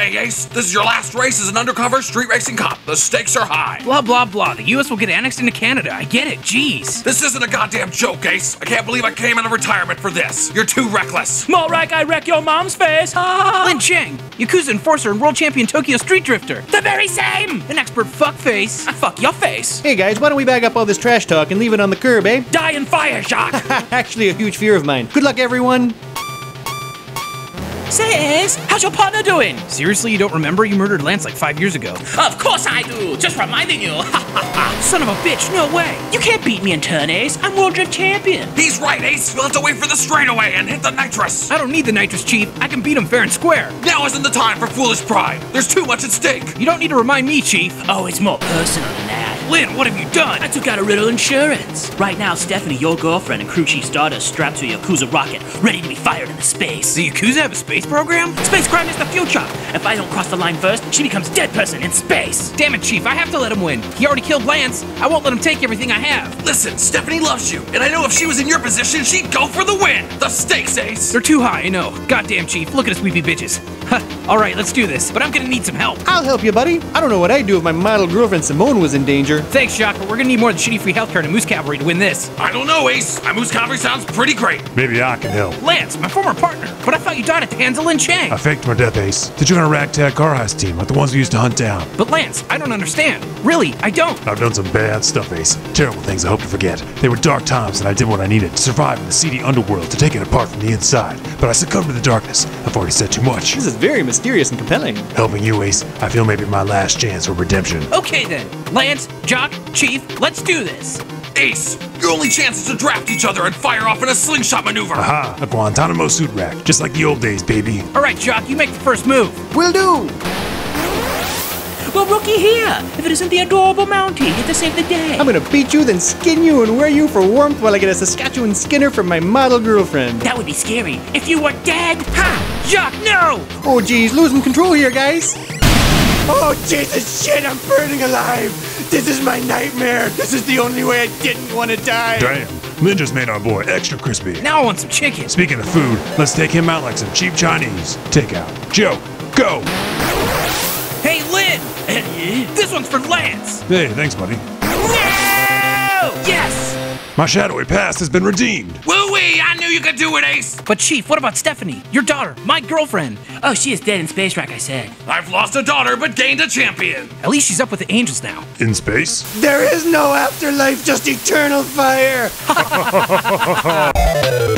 Okay, Ace, this is your last race as an undercover street racing cop. The stakes are high. Blah, blah, blah. The US will get annexed into Canada. I get it. Jeez. This isn't a goddamn joke, Ace. I can't believe I came out of retirement for this. You're too reckless. Molrak, I wreck your mom's face. Lin Chang, Yakuza enforcer and world champion Tokyo Street Drifter. the very same. An expert fuckface. Fuck your face. Hey guys, why don't we bag up all this trash talk and leave it on the curb, eh? Die in fire, Jacques. Actually, a huge fear of mine. Good luck, everyone. Say, Ace, how's your partner doing? Seriously, you don't remember? You murdered Lance like five years ago. Of course I do. Just reminding you. Son of a bitch, no way. you can't beat me in turn, Ace. I'm world drift champion. He's right, Ace. You'll have to wait for the straightaway and hit the nitrous. I don't need the nitrous, Chief. I can beat him fair and square. Now isn't the time for foolish pride. There's too much at stake. You don't need to remind me, Chief. Oh, it's more personal than that. Lin, what have you done? I took out a Riddle insurance. Right now, Stephanie, your girlfriend, and crew chief's daughter strapped to a Yakuza rocket, ready to be fired into space. The Yakuza have a space program? Space crime is the future. If I don't cross the line first, she becomes dead person in space. Damn it, Chief, I have to let him win. He already killed Lance. I won't let him take everything I have. Listen, Stephanie loves you, and I know if she was in your position, she'd go for the win. The stakes, Ace. They're too high, I know. Goddamn, Chief, look at us weepy bitches. Huh, Alright, let's do this, but I'm gonna need some help. I'll help you, buddy. I don't know what I'd do if my model girlfriend Simone was in danger. Thanks, Jacques, but we're gonna need more than shitty free healthcare and Moose Cavalry to win this. I don't know, Ace. My Moose Cavalry sounds pretty great. Maybe I can help. Lance, my former partner, but I thought you died at the hands of Lin Chang. I faked my death, Ace, to join a ragtag car heist team like the ones we used to hunt down. But Lance, I don't understand. Really, I don't. I've done some bad stuff, Ace. Terrible things I hope to forget. They were dark times, and I did what I needed to survive in the seedy underworld to take it apart from the inside. But I succumbed to the darkness. I've already said too much. This is very mysterious and compelling. Helping you, Ace, I feel maybe my last chance for redemption. Okay then. Lance, Jacques, Chief, let's do this. Ace, your only chance is to draft each other and fire off in a slingshot maneuver. Aha, a Guantanamo suit rack, just like the old days, baby. Alright, Jacques, you make the first move. Will do. Well, rookie here. If it isn't the adorable Mountie, here to save the day. I'm gonna beat you, then skin you and wear you for warmth while I get a Saskatchewan Skinner from my model girlfriend. that would be scary. If you were dead. Ha! Jacques, no! Oh geez, losing control here, guys. Oh, Jesus shit, I'm burning alive! This is my nightmare! This is the only way I didn't want to die! Damn, Lin just made our boy extra crispy. Now I want some chicken. Speaking of food, let's take him out like some cheap Chinese. Takeout. Joe, go! Hey, Lin! This one's for Lance! Hey, thanks, buddy. No! Yes! My shadowy past has been redeemed. Woo-wee, I knew you could do it, Ace. But Chief, what about Stephanie? Your daughter, my girlfriend. Oh, she is dead in space rack, I said. I've lost a daughter but gained a champion. At least she's up with the angels now. In space? There is no afterlife, just eternal fire!